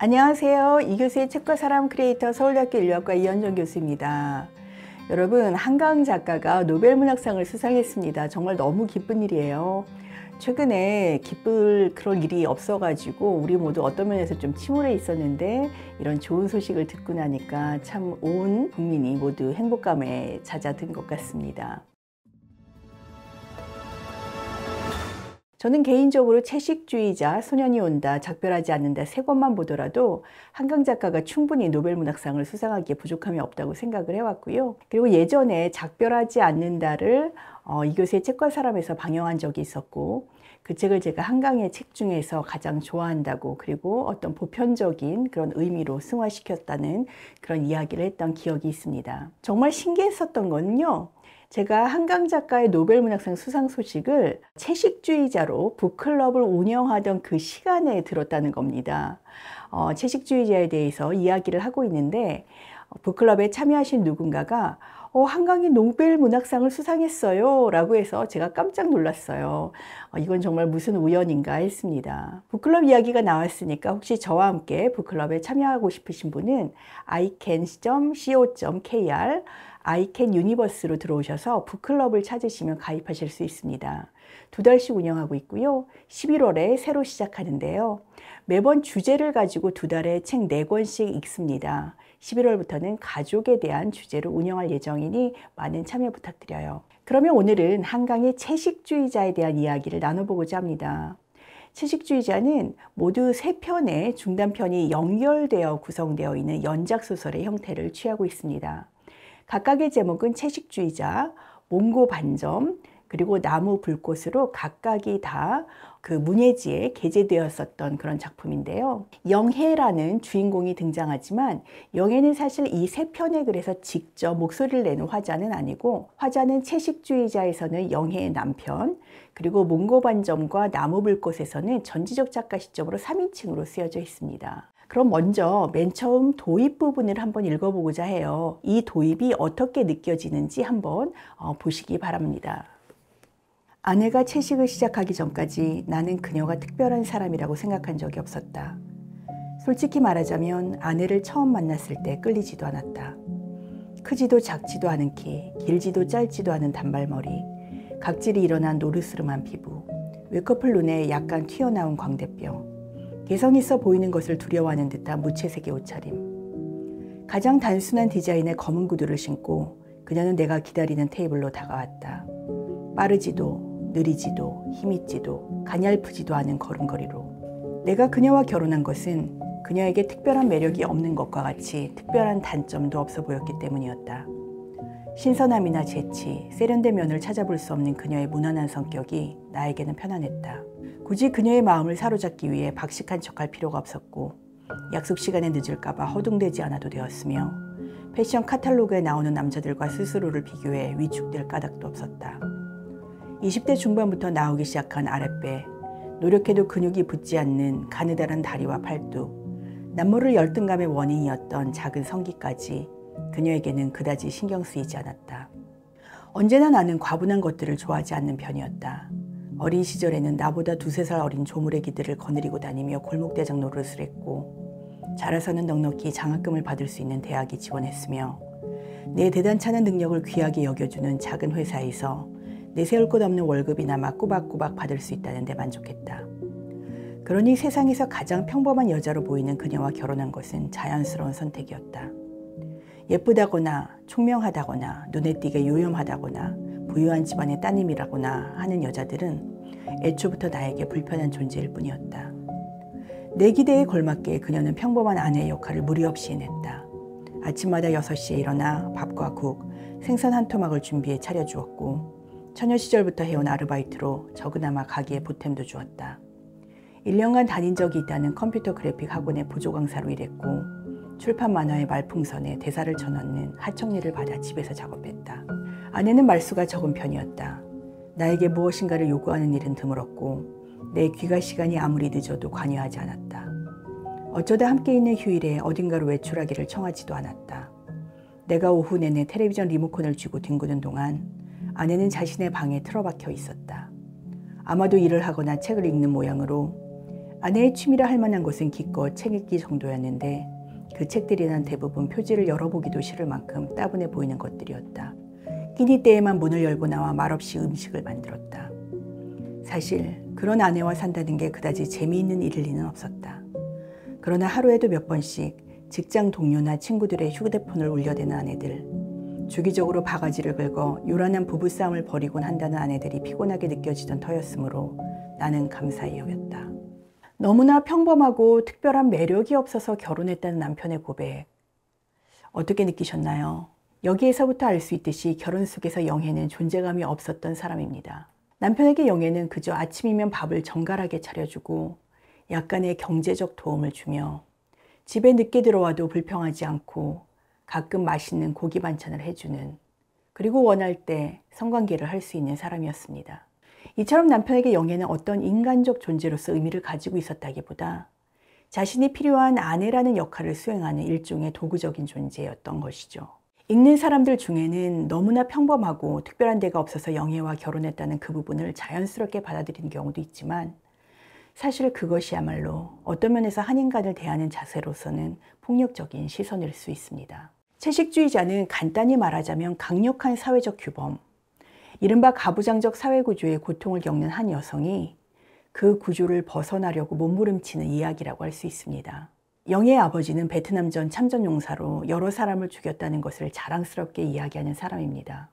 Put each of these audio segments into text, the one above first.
안녕하세요. 이 교수의 책과 사람 크리에이터 서울대학교 인류학과 이현정 교수입니다. 여러분, 한강 작가가 노벨문학상을 수상했습니다. 정말 너무 기쁜 일이에요. 최근에 기쁠 그런 일이 없어가지고 우리 모두 어떤 면에서 좀 침울해 있었는데 이런 좋은 소식을 듣고 나니까 참 온 국민이 모두 행복감에 잦아든 것 같습니다. 저는 개인적으로 채식주의자, 소년이 온다, 작별하지 않는다 세 권만 보더라도 한강 작가가 충분히 노벨문학상을 수상하기에 부족함이 없다고 생각을 해왔고요. 그리고 예전에 작별하지 않는다를 어, 이 교수의 책과 사람에서 방영한 적이 있었고 그 책을 제가 한강의 책 중에서 가장 좋아한다고 그리고 어떤 보편적인 그런 의미로 승화시켰다는 그런 이야기를 했던 기억이 있습니다. 정말 신기했었던 거는요. 제가 한강 작가의 노벨문학상 수상 소식을 채식주의자로 북클럽을 운영하던 그 시간에 들었다는 겁니다. 어, 채식주의자에 대해서 이야기를 하고 있는데 북클럽에 참여하신 누군가가 어, 한강이 노벨 문학상을 수상했어요. 라고 해서 제가 깜짝 놀랐어요. 어, 이건 정말 무슨 우연인가 했습니다. 북클럽 이야기가 나왔으니까 혹시 저와 함께 북클럽에 참여하고 싶으신 분은 ican.co.kr 아이캔 유니버스로 들어오셔서 북클럽을 찾으시면 가입하실 수 있습니다. 두 달씩 운영하고 있고요. 11월에 새로 시작하는데요. 매번 주제를 가지고 두 달에 책 4권씩 읽습니다. 11월부터는 가족에 대한 주제로 운영할 예정이니 많은 참여 부탁드려요. 그러면 오늘은 한강의 채식주의자에 대한 이야기를 나눠보고자 합니다. 채식주의자는 모두 세 편의 중단편이 연결되어 구성되어 있는 연작소설의 형태를 취하고 있습니다. 각각의 제목은 채식주의자, 몽고 반점, 그리고 나무 불꽃으로 각각이 다 그 문예지에 게재되었었던 그런 작품인데요. 영해라는 주인공이 등장하지만 영해는 사실 이 세 편의 글에서 직접 목소리를 내는 화자는 아니고 화자는 채식주의자에서는 영해의 남편 그리고 몽고반점과 나무 불꽃에서는 전지적 작가 시점으로 3인칭으로 쓰여져 있습니다. 그럼 먼저 맨 처음 도입 부분을 한번 읽어보고자 해요. 이 도입이 어떻게 느껴지는지 한번 어, 보시기 바랍니다. 아내가 채식을 시작하기 전까지 나는 그녀가 특별한 사람이라고 생각한 적이 없었다. 솔직히 말하자면 아내를 처음 만났을 때 끌리지도 않았다. 크지도 작지도 않은 키, 길지도 짧지도 않은 단발머리, 각질이 일어난 노르스름한 피부, 외커플 눈에 약간 튀어나온 광대뼈, 개성 있어 보이는 것을 두려워하는 듯한 무채색의 옷차림. 가장 단순한 디자인의 검은 구두를 신고 그녀는 내가 기다리는 테이블로 다가왔다. 빠르지도 느리지도 힘있지도 가냘프지도 않은 걸음걸이로. 내가 그녀와 결혼한 것은 그녀에게 특별한 매력이 없는 것과 같이 특별한 단점도 없어 보였기 때문이었다. 신선함이나 재치, 세련된 면을 찾아볼 수 없는 그녀의 무난한 성격이 나에게는 편안했다. 굳이 그녀의 마음을 사로잡기 위해 박식한 척할 필요가 없었고 약속 시간에 늦을까봐 허둥대지 않아도 되었으며 패션 카탈로그에 나오는 남자들과 스스로를 비교해 위축될 까닭도 없었다. 20대 중반부터 나오기 시작한 아랫배, 노력해도 근육이 붙지 않는 가느다란 다리와 팔뚝, 남모를 열등감의 원인이었던 작은 성기까지 그녀에게는 그다지 신경 쓰이지 않았다. 언제나 나는 과분한 것들을 좋아하지 않는 편이었다. 어린 시절에는 나보다 두세 살 어린 조물애기들을 거느리고 다니며 골목대장 노릇을 했고 자라서는 넉넉히 장학금을 받을 수 있는 대학에 지원했으며 내 대단찮은 능력을 귀하게 여겨주는 작은 회사에서 내세울 것 없는 월급이나마 꼬박꼬박 받을 수 있다는 데 만족했다. 그러니 세상에서 가장 평범한 여자로 보이는 그녀와 결혼한 것은 자연스러운 선택이었다. 예쁘다거나 총명하다거나 눈에 띄게 요염하다거나 부유한 집안의 따님이라거나 하는 여자들은 애초부터 나에게 불편한 존재일 뿐이었다. 내 기대에 걸맞게 그녀는 평범한 아내의 역할을 무리 없이 해냈다. 아침마다 6시에 일어나 밥과 국, 생선 한 토막을 준비해 차려주었고 처녀 시절부터 해온 아르바이트로 적으나마 가게에 보탬도 주었다. 1년간 다닌 적이 있다는 컴퓨터 그래픽 학원의 보조 강사로 일했고 출판 만화의 말풍선에 대사를 쳐넣는 하청리를 받아 집에서 작업했다. 아내는 말수가 적은 편이었다. 나에게 무엇인가를 요구하는 일은 드물었고 내 귀가 시간이 아무리 늦어도 관여하지 않았다. 어쩌다 함께 있는 휴일에 어딘가로 외출하기를 청하지도 않았다. 내가 오후 내내 텔레비전 리모컨을 쥐고 뒹구는 동안 아내는 자신의 방에 틀어박혀 있었다. 아마도 일을 하거나 책을 읽는 모양으로 아내의 취미라 할 만한 것은 기껏 책 읽기 정도였는데 그 책들이란 대부분 표지를 열어보기도 싫을 만큼 따분해 보이는 것들이었다. 끼니 때에만 문을 열고 나와 말없이 음식을 만들었다. 사실 그런 아내와 산다는 게 그다지 재미있는 일일 리는 없었다. 그러나 하루에도 몇 번씩 직장 동료나 친구들의 휴대폰을 울려대는 아내들, 주기적으로 바가지를 긁어 요란한 부부싸움을 벌이곤 한다는 아내들이 피곤하게 느껴지던 터였으므로 나는 감사히 여겼다. 너무나 평범하고 특별한 매력이 없어서 결혼했다는 남편의 고백. 어떻게 느끼셨나요? 여기에서부터 알 수 있듯이 결혼 속에서 영애는 존재감이 없었던 사람입니다. 남편에게 영애는 그저 아침이면 밥을 정갈하게 차려주고 약간의 경제적 도움을 주며 집에 늦게 들어와도 불평하지 않고 가끔 맛있는 고기 반찬을 해주는 그리고 원할 때 성관계를 할 수 있는 사람이었습니다. 이처럼 남편에게 영애는 어떤 인간적 존재로서 의미를 가지고 있었다기보다 자신이 필요한 아내라는 역할을 수행하는 일종의 도구적인 존재였던 것이죠. 읽는 사람들 중에는 너무나 평범하고 특별한 데가 없어서 영애와 결혼했다는 그 부분을 자연스럽게 받아들이는 경우도 있지만 사실 그것이야말로 어떤 면에서 한 인간을 대하는 자세로서는 폭력적인 시선일 수 있습니다. 채식주의자는 간단히 말하자면 강력한 사회적 규범, 이른바 가부장적 사회구조의 고통을 겪는 한 여성이 그 구조를 벗어나려고 몸부림치는 이야기라고 할 수 있습니다. 영의 아버지는 베트남 전 참전 용사로 여러 사람을 죽였다는 것을 자랑스럽게 이야기하는 사람입니다.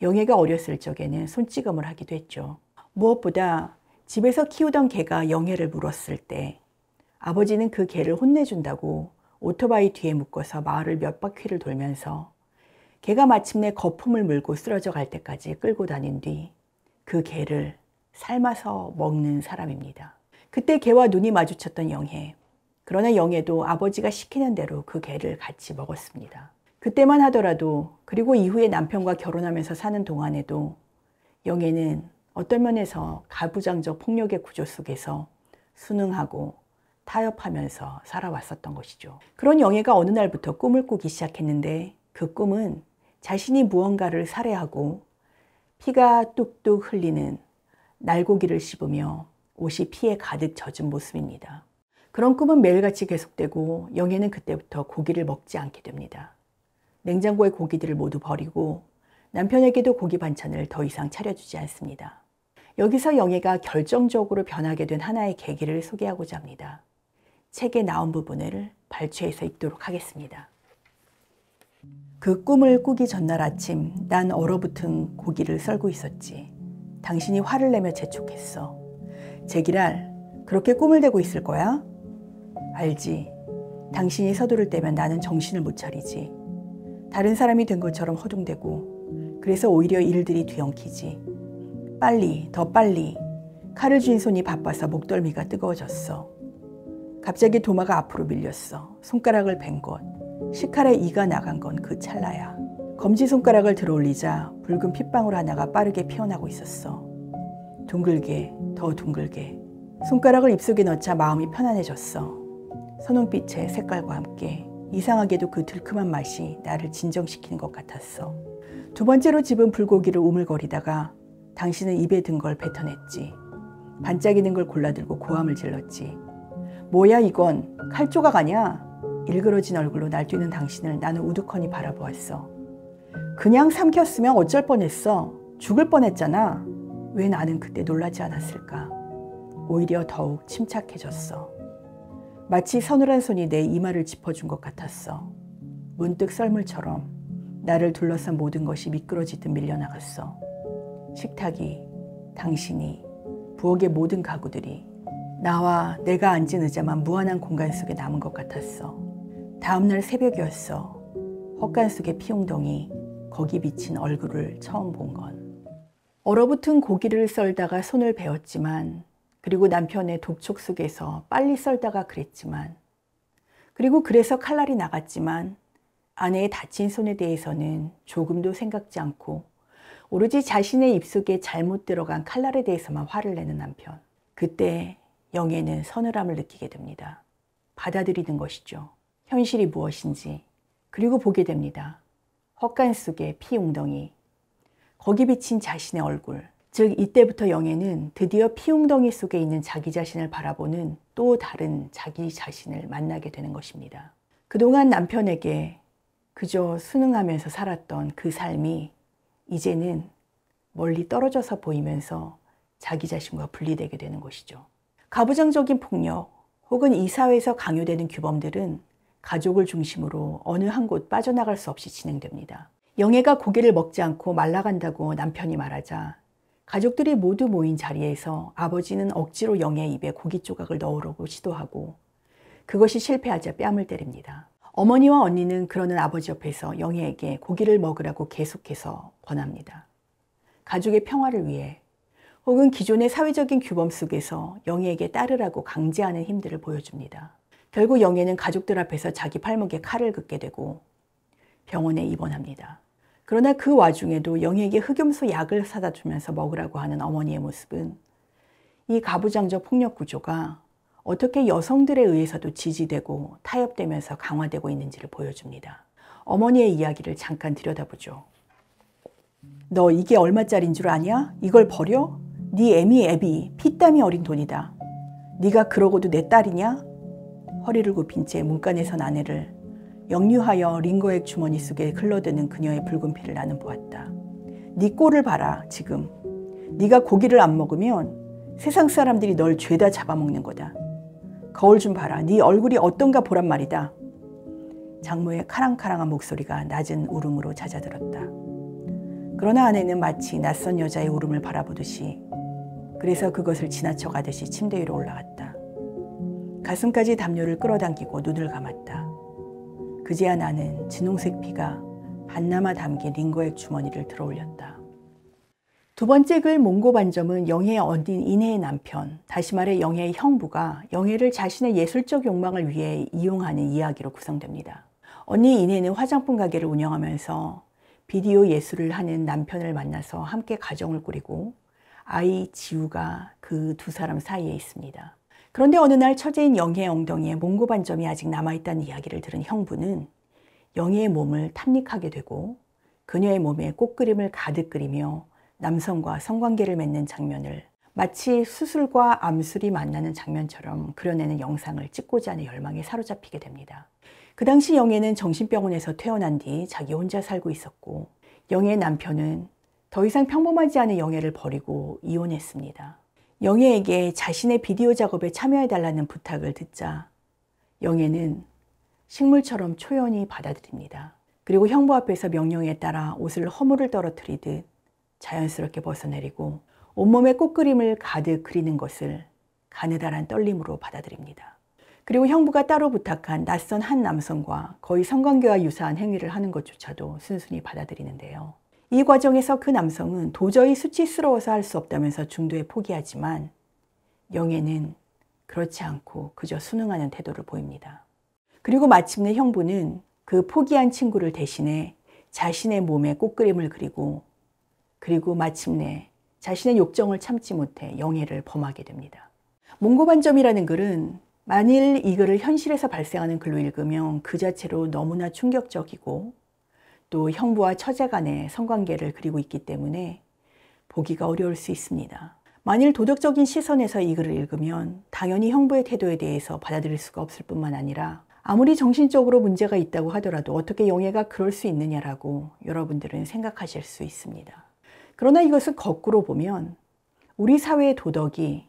영애가 어렸을 적에는 손찌검을 하기도 했죠. 무엇보다 집에서 키우던 개가 영애를 물었을 때 아버지는 그 개를 혼내준다고 오토바이 뒤에 묶어서 마을을 몇 바퀴를 돌면서 개가 마침내 거품을 물고 쓰러져 갈 때까지 끌고 다닌 뒤 그 개를 삶아서 먹는 사람입니다. 그때 개와 눈이 마주쳤던 영애. 그러나 영애도 아버지가 시키는 대로 그 개를 같이 먹었습니다. 그때만 하더라도 그리고 이후에 남편과 결혼하면서 사는 동안에도 영애는 어떤 면에서 가부장적 폭력의 구조 속에서 순응하고 타협하면서 살아왔었던 것이죠. 그런 영애가 어느 날부터 꿈을 꾸기 시작했는데 그 꿈은 자신이 무언가를 살해하고 피가 뚝뚝 흘리는 날고기를 씹으며 옷이 피에 가득 젖은 모습입니다. 그런 꿈은 매일같이 계속되고 영애는 그때부터 고기를 먹지 않게 됩니다. 냉장고의 고기들을 모두 버리고 남편에게도 고기 반찬을 더 이상 차려주지 않습니다. 여기서 영애가 결정적으로 변하게 된 하나의 계기를 소개하고자 합니다. 책에 나온 부분을 발췌해서 읽도록 하겠습니다. 그 꿈을 꾸기 전날 아침 난 얼어붙은 고기를 썰고 있었지. 당신이 화를 내며 재촉했어. 제기랄, 그렇게 꿈을 대고 있을 거야? 알지. 당신이 서두를 때면 나는 정신을 못 차리지. 다른 사람이 된 것처럼 허둥대고, 그래서 오히려 일들이 뒤엉키지. 빨리, 더 빨리. 칼을 쥔 손이 바빠서 목덜미가 뜨거워졌어. 갑자기 도마가 앞으로 밀렸어. 손가락을 벤 것. 식칼에 이가 나간 건 그 찰나야. 검지 손가락을 들어올리자 붉은 핏방울 하나가 빠르게 피어나고 있었어. 둥글게, 더 둥글게. 손가락을 입속에 넣자 마음이 편안해졌어. 선홍빛의 색깔과 함께 이상하게도 그 들큼한 맛이 나를 진정시키는 것 같았어. 두 번째로 집은 불고기를 우물거리다가 당신은 입에 든 걸 뱉어냈지. 반짝이는 걸 골라들고 고함을 질렀지. 뭐야 이건 칼 조각 아니야? 일그러진 얼굴로 날뛰는 당신을 나는 우두커니 바라보았어. 그냥 삼켰으면 어쩔 뻔했어. 죽을 뻔했잖아. 왜 나는 그때 놀라지 않았을까? 오히려 더욱 침착해졌어. 마치 서늘한 손이 내 이마를 짚어준 것 같았어. 문득 썰물처럼 나를 둘러싼 모든 것이 미끄러지듯 밀려나갔어. 식탁이, 당신이, 부엌의 모든 가구들이 나와 내가 앉은 의자만 무한한 공간 속에 남은 것 같았어. 다음날 새벽이었어. 헛간 속의 피용동이 거기 비친 얼굴을 처음 본 건. 얼어붙은 고기를 썰다가 손을 베었지만, 그리고 남편의 독촉 속에서 빨리 썰다가 그랬지만, 그리고 그래서 칼날이 나갔지만, 아내의 다친 손에 대해서는 조금도 생각지 않고, 오로지 자신의 입속에 잘못 들어간 칼날에 대해서만 화를 내는 남편. 그때 영애는 서늘함을 느끼게 됩니다. 받아들이는 것이죠. 현실이 무엇인지 그리고 보게 됩니다. 헛간 속의 피 웅덩이 거기 비친 자신의 얼굴 즉 이때부터 영애는 드디어 피웅덩이 속에 있는 자기 자신을 바라보는 또 다른 자기 자신을 만나게 되는 것입니다. 그동안 남편에게 그저 순응하면서 살았던 그 삶이 이제는 멀리 떨어져서 보이면서 자기 자신과 분리되게 되는 것이죠. 가부장적인 폭력 혹은 이 사회에서 강요되는 규범들은 가족을 중심으로 어느 한 곳 빠져나갈 수 없이 진행됩니다. 영애가 고기를 먹지 않고 말라간다고 남편이 말하자 가족들이 모두 모인 자리에서 아버지는 억지로 영애 입에 고기 조각을 넣으려고 시도하고 그것이 실패하자 뺨을 때립니다. 어머니와 언니는 그러는 아버지 옆에서 영애에게 고기를 먹으라고 계속해서 권합니다. 가족의 평화를 위해 혹은 기존의 사회적인 규범 속에서 영애에게 따르라고 강제하는 힘들을 보여줍니다. 결국 영애는 가족들 앞에서 자기 팔목에 칼을 긋게 되고 병원에 입원합니다. 그러나 그 와중에도 영희에게 흑염소 약을 사다 주면서 먹으라고 하는 어머니의 모습은 이 가부장적 폭력 구조가 어떻게 여성들에 의해서도 지지되고 타협되면서 강화되고 있는지를 보여줍니다. 어머니의 이야기를 잠깐 들여다보죠. 너 이게 얼마짜린 줄 아냐? 이걸 버려? 네 애미 애비 피땀이 어린 돈이다. 네가 그러고도 내 딸이냐? 허리를 굽힌 채 문간에 선 아내를 역류하여 링거액 주머니 속에 흘러드는 그녀의 붉은 피를 나는 보았다. 네 꼴을 봐라 지금. 네가 고기를 안 먹으면 세상 사람들이 널 죄다 잡아먹는 거다. 거울 좀 봐라. 네 얼굴이 어떤가 보란 말이다. 장모의 카랑카랑한 목소리가 낮은 울음으로 잦아들었다. 그러나 아내는 마치 낯선 여자의 울음을 바라보듯이 그래서 그것을 지나쳐 가듯이 침대 위로 올라갔다. 가슴까지 담요를 끌어당기고 눈을 감았다. 그제야 나는 진홍색 피가 반나마 담긴 링거액 주머니를 들어올렸다. 두 번째 글 몽고 반점은 영혜의 언닌 인혜의 남편, 다시 말해 영혜의 형부가 영혜를 자신의 예술적 욕망을 위해 이용하는 이야기로 구성됩니다. 언니 인혜는 화장품 가게를 운영하면서 비디오 예술을 하는 남편을 만나서 함께 가정을 꾸리고 아이 지우가 그 두 사람 사이에 있습니다. 그런데 어느 날 처제인 영희의 엉덩이에 몽고 반점이 아직 남아있다는 이야기를 들은 형부는 영희의 몸을 탐닉하게 되고 그녀의 몸에 꽃그림을 가득 그리며 남성과 성관계를 맺는 장면을 마치 수술과 암술이 만나는 장면처럼 그려내는 영상을 찍고자 하는 열망에 사로잡히게 됩니다. 그 당시 영애는 정신병원에서 퇴원한 뒤 자기 혼자 살고 있었고 영애의 남편은 더 이상 평범하지 않은 영애를 버리고 이혼했습니다. 영애에게 자신의 비디오 작업에 참여해달라는 부탁을 듣자 영애는 식물처럼 초연히 받아들입니다. 그리고 형부 앞에서 명령에 따라 옷을 허물을 떨어뜨리듯 자연스럽게 벗어내리고 온몸에 꽃그림을 가득 그리는 것을 가느다란 떨림으로 받아들입니다. 그리고 형부가 따로 부탁한 낯선 한 남성과 거의 성관계와 유사한 행위를 하는 것조차도 순순히 받아들이는데요. 이 과정에서 그 남성은 도저히 수치스러워서 할 수 없다면서 중도에 포기하지만 영애는 그렇지 않고 그저 순응하는 태도를 보입니다. 그리고 마침내 형부는 그 포기한 친구를 대신해 자신의 몸에 꽃그림을 그리고 그리고 마침내 자신의 욕정을 참지 못해 영애를 범하게 됩니다. 몽고반점이라는 글은 만일 이 글을 현실에서 발생하는 글로 읽으면 그 자체로 너무나 충격적이고 또 형부와 처제 간의 성관계를 그리고 있기 때문에 보기가 어려울 수 있습니다. 만일 도덕적인 시선에서 이 글을 읽으면 당연히 형부의 태도에 대해서 받아들일 수가 없을 뿐만 아니라 아무리 정신적으로 문제가 있다고 하더라도 어떻게 영애가 그럴 수 있느냐라고 여러분들은 생각하실 수 있습니다. 그러나 이것을 거꾸로 보면 우리 사회의 도덕이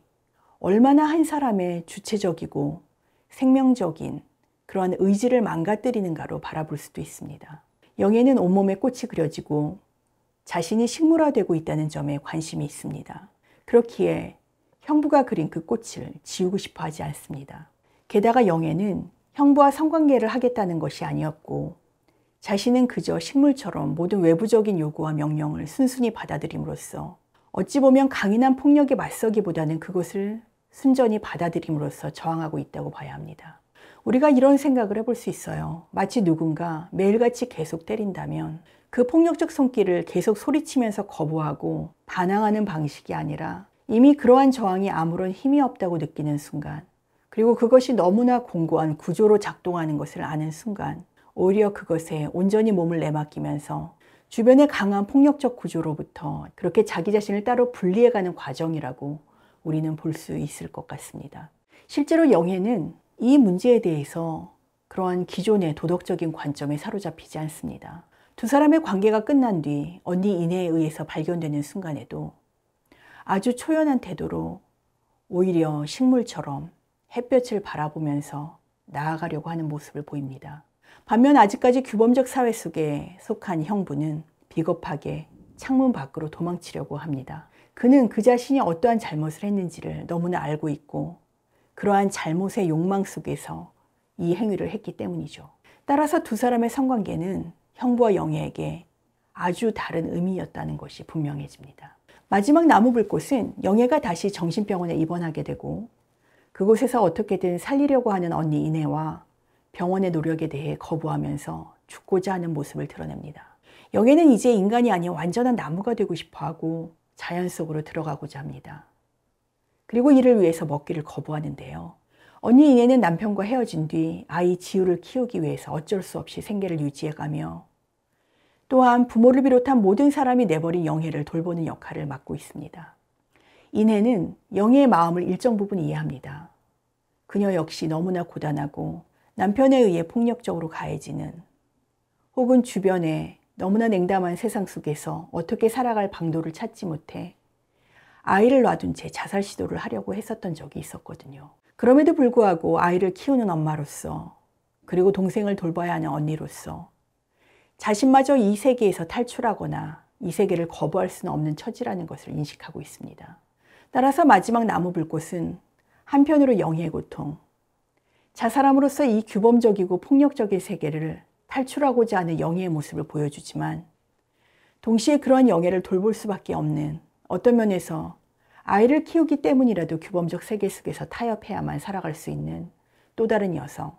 얼마나 한 사람의 주체적이고 생명적인 그러한 의지를 망가뜨리는가로 바라볼 수도 있습니다. 영애는 온몸에 꽃이 그려지고 자신이 식물화되고 있다는 점에 관심이 있습니다. 그렇기에 형부가 그린 그 꽃을 지우고 싶어 하지 않습니다. 게다가 영애는 형부와 성관계를 하겠다는 것이 아니었고 자신은 그저 식물처럼 모든 외부적인 요구와 명령을 순순히 받아들임으로써 어찌 보면 강인한 폭력에 맞서기보다는 그것을 순전히 받아들임으로써 저항하고 있다고 봐야 합니다. 우리가 이런 생각을 해볼 수 있어요. 마치 누군가 매일같이 계속 때린다면 그 폭력적 손길을 계속 소리치면서 거부하고 반항하는 방식이 아니라 이미 그러한 저항이 아무런 힘이 없다고 느끼는 순간 그리고 그것이 너무나 공고한 구조로 작동하는 것을 아는 순간 오히려 그것에 온전히 몸을 내맡기면서 주변의 강한 폭력적 구조로부터 그렇게 자기 자신을 따로 분리해가는 과정이라고 우리는 볼 수 있을 것 같습니다. 실제로 영애는 이 문제에 대해서 그러한 기존의 도덕적인 관점에 사로잡히지 않습니다. 두 사람의 관계가 끝난 뒤 언니 이내에 의해서 발견되는 순간에도 아주 초연한 태도로 오히려 식물처럼 햇볕을 바라보면서 나아가려고 하는 모습을 보입니다. 반면 아직까지 규범적 사회 속에 속한 형부는 비겁하게 창문 밖으로 도망치려고 합니다. 그는 그 자신이 어떠한 잘못을 했는지를 너무나 알고 있고 그러한 잘못의 욕망 속에서 이 행위를 했기 때문이죠. 따라서 두 사람의 성관계는 형부와 영애에게 아주 다른 의미였다는 것이 분명해집니다. 마지막 나무불꽃은 영애가 다시 정신병원에 입원하게 되고 그곳에서 어떻게든 살리려고 하는 언니 이내와 병원의 노력에 대해 거부하면서 죽고자 하는 모습을 드러냅니다. 영애는 이제 인간이 아닌 완전한 나무가 되고 싶어 하고 자연 속으로 들어가고자 합니다. 그리고 이를 위해서 먹기를 거부하는데요. 언니 이내는 남편과 헤어진 뒤 아이 지우를 키우기 위해서 어쩔 수 없이 생계를 유지해가며 또한 부모를 비롯한 모든 사람이 내버린 영애를 돌보는 역할을 맡고 있습니다. 이내는 영애의 마음을 일정 부분 이해합니다. 그녀 역시 너무나 고단하고 남편에 의해 폭력적으로 가해지는 혹은 주변에 너무나 냉담한 세상 속에서 어떻게 살아갈 방도를 찾지 못해 아이를 놔둔 채 자살 시도를 하려고 했었던 적이 있었거든요. 그럼에도 불구하고 아이를 키우는 엄마로서 그리고 동생을 돌봐야 하는 언니로서 자신마저 이 세계에서 탈출하거나 이 세계를 거부할 수는 없는 처지라는 것을 인식하고 있습니다. 따라서 마지막 나무 불꽃은 한편으로 영의 고통, 자사람으로서 이 규범적이고 폭력적인 세계를 탈출하고자 하는 영예의 모습을 보여주지만 동시에 그러한 영예를 돌볼 수밖에 없는 어떤 면에서 아이를 키우기 때문이라도 규범적 세계 속에서 타협해야만 살아갈 수 있는 또 다른 여성,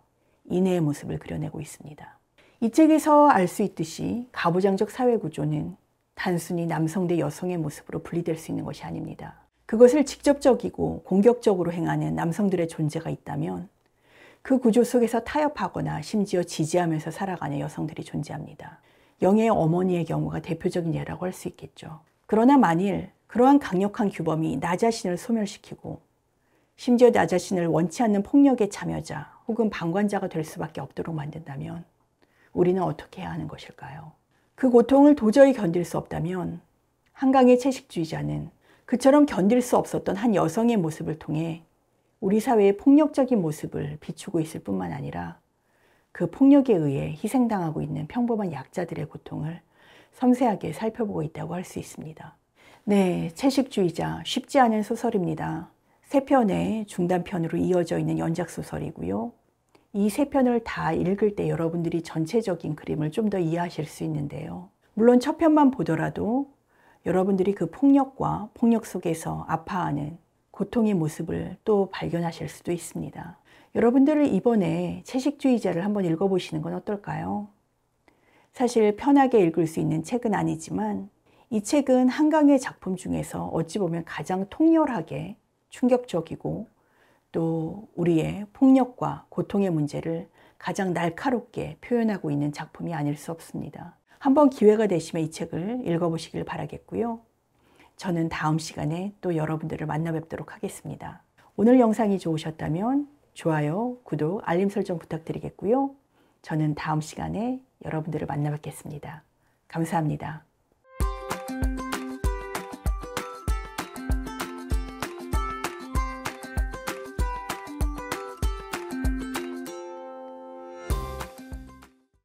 이내의 모습을 그려내고 있습니다. 이 책에서 알 수 있듯이 가부장적 사회 구조는 단순히 남성 대 여성의 모습으로 분리될 수 있는 것이 아닙니다. 그것을 직접적이고 공격적으로 행하는 남성들의 존재가 있다면 그 구조 속에서 타협하거나 심지어 지지하면서 살아가는 여성들이 존재합니다. 영의 어머니의 경우가 대표적인 예라고 할 수 있겠죠. 그러나 만일 그러한 강력한 규범이 나 자신을 소멸시키고 심지어 나 자신을 원치 않는 폭력의 참여자 혹은 방관자가 될 수밖에 없도록 만든다면 우리는 어떻게 해야 하는 것일까요? 그 고통을 도저히 견딜 수 없다면 한강의 채식주의자는 그처럼 견딜 수 없었던 한 여성의 모습을 통해 우리 사회의 폭력적인 모습을 비추고 있을 뿐만 아니라 그 폭력에 의해 희생당하고 있는 평범한 약자들의 고통을 섬세하게 살펴보고 있다고 할 수 있습니다. 네, 채식주의자 쉽지 않은 소설입니다. 세 편의 중단편으로 이어져 있는 연작 소설이고요. 이 세 편을 다 읽을 때 여러분들이 전체적인 그림을 좀 더 이해하실 수 있는데요. 물론 첫 편만 보더라도 여러분들이 그 폭력과 폭력 속에서 아파하는 고통의 모습을 또 발견하실 수도 있습니다. 여러분들을 이번에 채식주의자를 한번 읽어보시는 건 어떨까요? 사실 편하게 읽을 수 있는 책은 아니지만 이 책은 한강의 작품 중에서 어찌 보면 가장 통렬하게 충격적이고 또 우리의 폭력과 고통의 문제를 가장 날카롭게 표현하고 있는 작품이 아닐 수 없습니다. 한번 기회가 되시면 이 책을 읽어보시길 바라겠고요. 저는 다음 시간에 또 여러분들을 만나 뵙도록 하겠습니다. 오늘 영상이 좋으셨다면 좋아요, 구독, 알림 설정 부탁드리겠고요. 저는 다음 시간에 여러분들을 만나 뵙겠습니다. 감사합니다.